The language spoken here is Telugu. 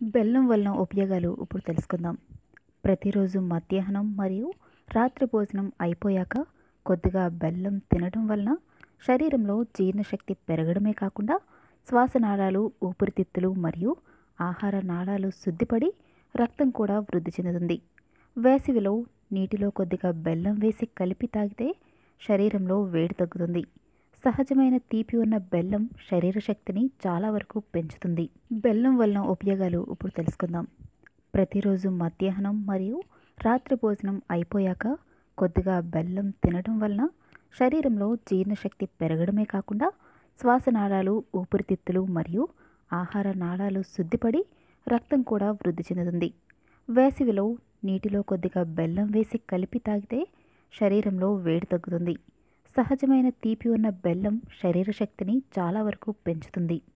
బెల్లం వలన ఉపయోగాలు ఇప్పుడు తెలుసుకుందాం. ప్రతిరోజు మధ్యాహ్నం మరియు రాత్రి భోజనం అయిపోయాక కొద్దిగా బెల్లం తినడం వలన శరీరంలో జీర్ణశక్తి పెరగడమే కాకుండా శ్వాసనాళాలు ఊపిరితిత్తులు మరియు ఆహార నాళాలు శుద్ధిపడి రక్తం కూడా వృద్ధి చెందుతుంది. వేసవిలో నీటిలో కొద్దిగా బెల్లం వేసి కలిపి తాగితే శరీరంలో వేడి తగ్గుతుంది. సహజమైన తీపి ఉన్న బెల్లం శరీర శక్తిని చాలా వరకు పెంచుతుంది. బెల్లం వలన ఉపయోగాలు ఇప్పుడు తెలుసుకుందాం. ప్రతిరోజు మధ్యాహ్నం మరియు రాత్రి భోజనం అయిపోయాక కొద్దిగా బెల్లం తినడం వలన శరీరంలో జీర్ణశక్తి పెరగడమే కాకుండా శ్వాసనాళాలు ఊపిరితిత్తులు మరియు ఆహార నాళాలు శుద్ధిపడి రక్తం కూడా వృద్ధి చెందుతుంది. వేసవిలో నీటిలో కొద్దిగా బెల్లం వేసి కలిపి తాగితే శరీరంలో వేడి తగ్గుతుంది. సహజమైన తీపి ఉన్న బెల్లం శరీర శక్తిని చాలా వరకు పెంచుతుంది.